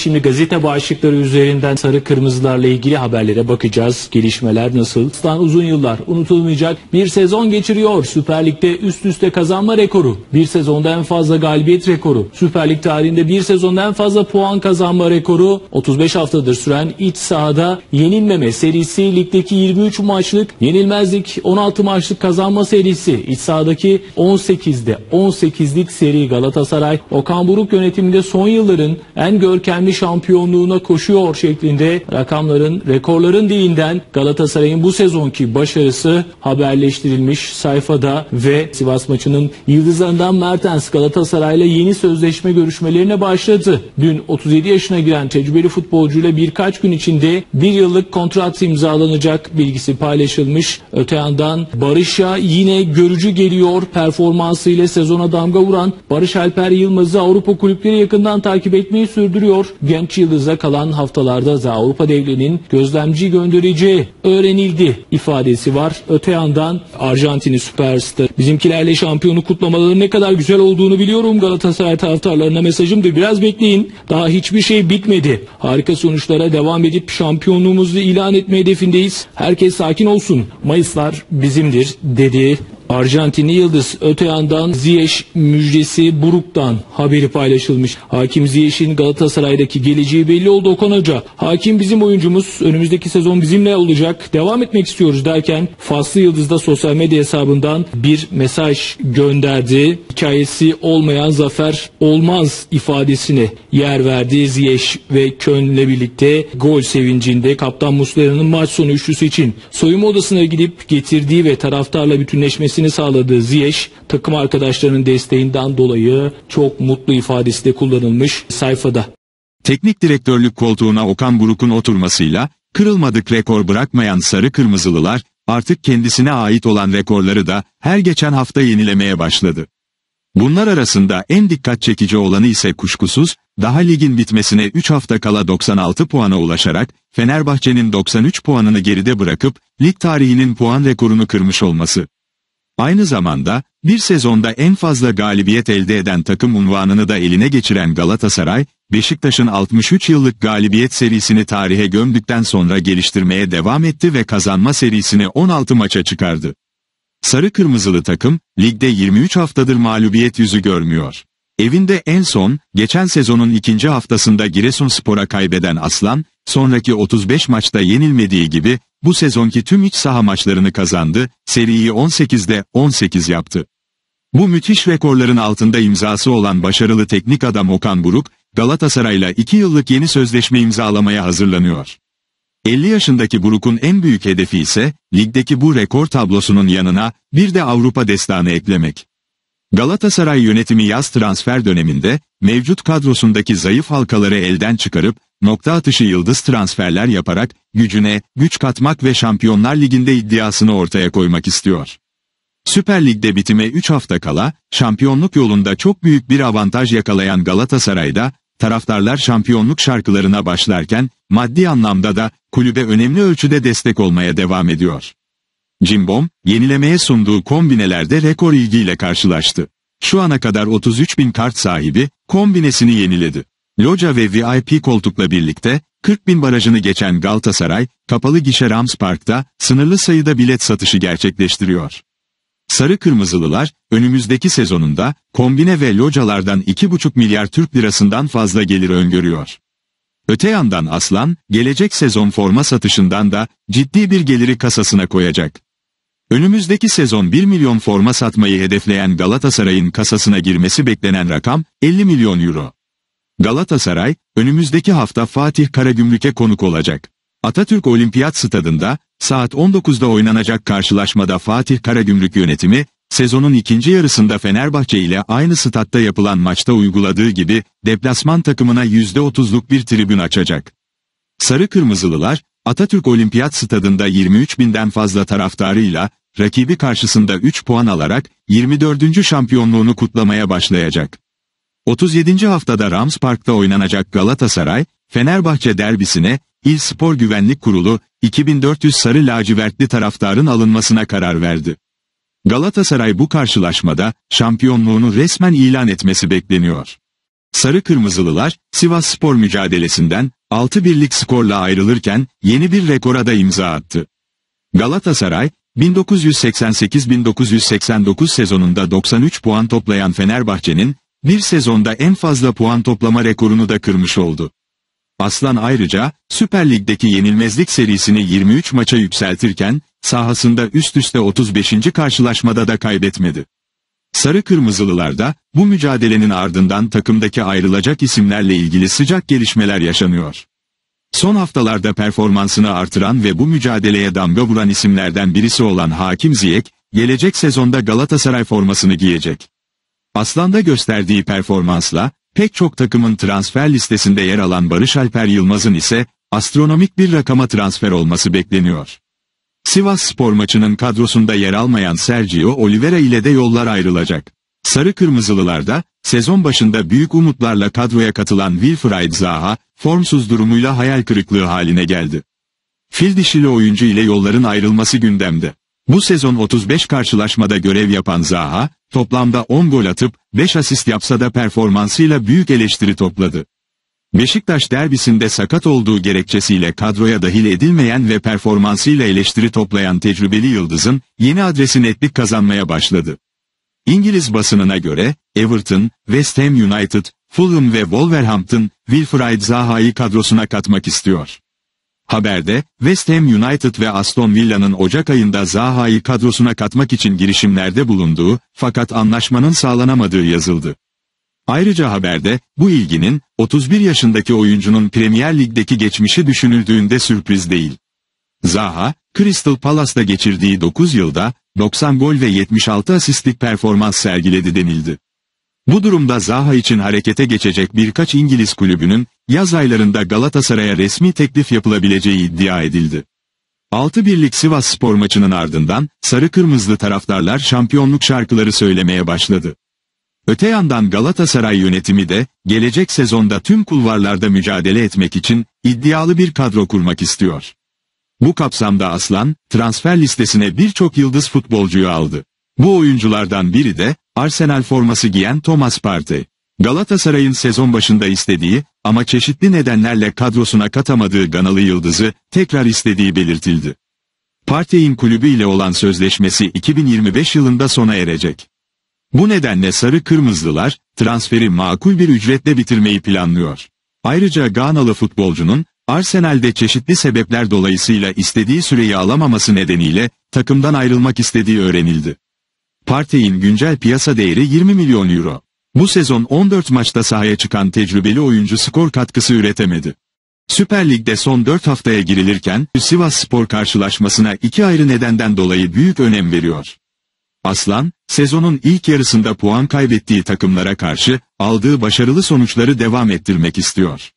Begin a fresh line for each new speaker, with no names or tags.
Şimdi gazete başlıkları üzerinden sarı kırmızılarla ilgili haberlere bakacağız. Gelişmeler nasıl? Aslan uzun yıllar unutulmayacak bir sezon geçiriyor. Süper Lig'de üst üste kazanma rekoru. Bir sezonda en fazla galibiyet rekoru. Süper Lig tarihinde bir sezonda en fazla puan kazanma rekoru. 35 haftadır süren iç sahada yenilmeme serisi. Ligdeki 23 maçlık yenilmezlik 16 maçlık kazanma serisi. İç sahadaki 18'de 18'lik seri Galatasaray Okan Buruk yönetiminde son yılların en görkemli şampiyonluğuna koşuyor şeklinde rakamların, rekorların dilinden Galatasaray'ın bu sezonki başarısı haberleştirilmiş sayfada ve Sivas maçının yıldızlarından Mertens Galatasaray'la yeni sözleşme görüşmelerine başladı. Dün 37 yaşına giren tecrübeli futbolcuyla birkaç gün içinde bir yıllık kontrat imzalanacak bilgisi paylaşılmış. Öte yandan Barış'a yine görücü geliyor performansıyla sezona damga vuran Barış Alper Yılmaz'ı Avrupa kulüpleri yakından takip etmeyi sürdürüyor. Genç Yıldız'a kalan haftalarda da Avrupa Devleri'nin gözlemci göndereceği öğrenildi ifadesi var. Öte yandan Arjantin'i süperstar. Bizimkilerle şampiyonu kutlamaları ne kadar güzel olduğunu biliyorum. Galatasaray taraftarlarına mesajımdır. Biraz bekleyin. Daha hiçbir şey bitmedi. Harika sonuçlara devam edip şampiyonluğumuzu ilan etme hedefindeyiz. Herkes sakin olsun. Mayıslar bizimdir dedi. Arjantinli Yıldız öte yandan Ziyech müjdesi Buruk'tan haberi paylaşılmış. Hakim Ziyech'in Galatasaray'daki geleceği belli oldu Okan Hoca. Hakim bizim oyuncumuz önümüzdeki sezon bizimle olacak. Devam etmek istiyoruz derken Faslı Yıldız da sosyal medya hesabından bir mesaj gönderdi. Hikayesi olmayan zafer olmaz ifadesine yer verdi. Ziyech ve Köln'le birlikte gol sevincinde Kaptan Muslera'nın maç sonu üçlüsü için soyunma odasına gidip getirdiği ve taraftarla bütünleşmesi gelmesini sağladığı Ziyech takım arkadaşlarının desteğinden dolayı çok mutlu ifadesi de kullanılmış sayfada.
Teknik direktörlük koltuğuna Okan Buruk'un oturmasıyla kırılmadık rekor bırakmayan sarı kırmızılılar artık kendisine ait olan rekorları da her geçen hafta yenilemeye başladı. Bunlar arasında en dikkat çekici olanı ise kuşkusuz, daha ligin bitmesine 3 hafta kala 96 puana ulaşarak, Fenerbahçe'nin 93 puanını geride bırakıp, lig tarihinin puan rekorunu kırmış olması. Aynı zamanda, bir sezonda en fazla galibiyet elde eden takım unvanını da eline geçiren Galatasaray, Beşiktaş'ın 63 yıllık galibiyet serisini tarihe gömdükten sonra geliştirmeye devam etti ve kazanma serisini 16 maça çıkardı. Sarı kırmızılı takım, ligde 23 haftadır mağlubiyet yüzü görmüyor. Evinde en son, geçen sezonun ikinci haftasında Giresunspor'a kaybeden Aslan, sonraki 35 maçta yenilmediği gibi, bu sezonki tüm iç saha maçlarını kazandı, seriyi 18'de 18 yaptı. Bu müthiş rekorların altında imzası olan başarılı teknik adam Okan Buruk, Galatasaray'la 2 yıllık yeni sözleşme imzalamaya hazırlanıyor. 50 yaşındaki Buruk'un en büyük hedefi ise, ligdeki bu rekor tablosunun yanına, bir de Avrupa destanı eklemek. Galatasaray yönetimi yaz transfer döneminde, mevcut kadrosundaki zayıf halkaları elden çıkarıp, nokta atışı yıldız transferler yaparak, gücüne, güç katmak ve Şampiyonlar Ligi'nde iddiasını ortaya koymak istiyor. Süper Lig'de bitime 3 hafta kala, şampiyonluk yolunda çok büyük bir avantaj yakalayan Galatasaray'da, taraftarlar şampiyonluk şarkılarına başlarken, maddi anlamda da, kulübe önemli ölçüde destek olmaya devam ediyor. Cimbom, yenilemeye sunduğu kombinelerde rekor ilgiyle karşılaştı. Şu ana kadar 33 bin kart sahibi, kombinesini yeniledi. Loca ve VIP koltukla birlikte, 40 bin barajını geçen Galatasaray, kapalı gişe Rams Park'ta, sınırlı sayıda bilet satışı gerçekleştiriyor. Sarı Kırmızılılar, önümüzdeki sezonunda, kombine ve localardan 2,5 milyar Türk lirasından fazla gelir öngörüyor. Öte yandan Aslan, gelecek sezon forma satışından da, ciddi bir geliri kasasına koyacak. Önümüzdeki sezon 1 milyon forma satmayı hedefleyen Galatasaray'ın kasasına girmesi beklenen rakam, 50 milyon euro. Galatasaray, önümüzdeki hafta Fatih Karagümrük'e konuk olacak. Atatürk Olimpiyat Stadında, saat 19'da oynanacak karşılaşmada Fatih Karagümrük yönetimi, sezonun ikinci yarısında Fenerbahçe ile aynı statta yapılan maçta uyguladığı gibi, deplasman takımına %30'luk bir tribün açacak. Sarı Kırmızılılar, Atatürk Olimpiyat Stadında 23 binden fazla taraftarıyla, rakibi karşısında 3 puan alarak, 24. şampiyonluğunu kutlamaya başlayacak. 37. haftada Rams Park'ta oynanacak Galatasaray, Fenerbahçe derbisine, İl Spor Güvenlik Kurulu, 2400 sarı lacivertli taraftarın alınmasına karar verdi. Galatasaray bu karşılaşmada, şampiyonluğunu resmen ilan etmesi bekleniyor. Sarı Kırmızılılar, Sivas Spor mücadelesinden 6 birlik skorla ayrılırken yeni bir rekora da imza attı. Galatasaray, 1988-1989 sezonunda 93 puan toplayan Fenerbahçe'nin, bir sezonda en fazla puan toplama rekorunu da kırmış oldu. Aslan ayrıca, Süper Lig'deki yenilmezlik serisini 23 maça yükseltirken, sahasında üst üste 35. karşılaşmada da kaybetmedi. Sarı Kırmızılılar da, bu mücadelenin ardından takımdaki ayrılacak isimlerle ilgili sıcak gelişmeler yaşanıyor. Son haftalarda performansını artıran ve bu mücadeleye damga vuran isimlerden birisi olan Hakim Ziyech, gelecek sezonda Galatasaray formasını giyecek. Aslan'da gösterdiği performansla, pek çok takımın transfer listesinde yer alan Barış Alper Yılmaz'ın ise, astronomik bir rakama transfer olması bekleniyor. Sivas spor maçının kadrosunda yer almayan Sergio Oliveira ile de yollar ayrılacak. Sarı Kırmızılılar da, sezon başında büyük umutlarla kadroya katılan Wilfried Zaha, formsuz durumuyla hayal kırıklığı haline geldi. Fil dişili oyuncu ile yolların ayrılması gündemde. Bu sezon 35 karşılaşmada görev yapan Zaha, toplamda 10 gol atıp 5 asist yapsa da performansıyla büyük eleştiri topladı. Beşiktaş derbisinde sakat olduğu gerekçesiyle kadroya dahil edilmeyen ve performansıyla eleştiri toplayan tecrübeli Yıldız'ın yeni adresi netlik kazanmaya başladı. İngiliz basınına göre, Everton, West Ham United, Fulham ve Wolverhampton, Wilfried Zaha'yı kadrosuna katmak istiyor. Haberde, West Ham United ve Aston Villa'nın Ocak ayında Zaha'yı kadrosuna katmak için girişimlerde bulunduğu, fakat anlaşmanın sağlanamadığı yazıldı. Ayrıca haberde, bu ilginin, 31 yaşındaki oyuncunun Premier Lig'deki geçmişi düşünüldüğünde sürpriz değil. Zaha, Crystal Palace'da geçirdiği 9 yılda, 90 gol ve 76 asistlik performans sergiledi denildi. Bu durumda Zaha için harekete geçecek birkaç İngiliz kulübünün, yaz aylarında Galatasaray'a resmi teklif yapılabileceği iddia edildi. 6 birlik Sivas spor maçının ardından, sarı kırmızılı taraftarlar şampiyonluk şarkıları söylemeye başladı. Öte yandan Galatasaray yönetimi de, gelecek sezonda tüm kulvarlarda mücadele etmek için, iddialı bir kadro kurmak istiyor. Bu kapsamda Aslan, transfer listesine birçok yıldız futbolcuyu aldı. Bu oyunculardan biri de, Arsenal forması giyen Thomas Partey. Galatasaray'ın sezon başında istediği, ama çeşitli nedenlerle kadrosuna katamadığı Ganalı Yıldız'ı, tekrar istediği belirtildi. Partey'in kulübü ile olan sözleşmesi 2025 yılında sona erecek. Bu nedenle Sarı Kırmızılılar, transferi makul bir ücretle bitirmeyi planlıyor. Ayrıca Ganalı futbolcunun, Arsenal'de çeşitli sebepler dolayısıyla istediği süreyi alamaması nedeniyle, takımdan ayrılmak istediği öğrenildi. Partey'in güncel piyasa değeri 20 milyon euro. Bu sezon 14 maçta sahaya çıkan tecrübeli oyuncu skor katkısı üretemedi. Süper Lig'de son 4 haftaya girilirken, Sivas Spor karşılaşmasına iki ayrı nedenden dolayı büyük önem veriyor. Aslan, sezonun ilk yarısında puan kaybettiği takımlara karşı, aldığı başarılı sonuçları devam ettirmek istiyor.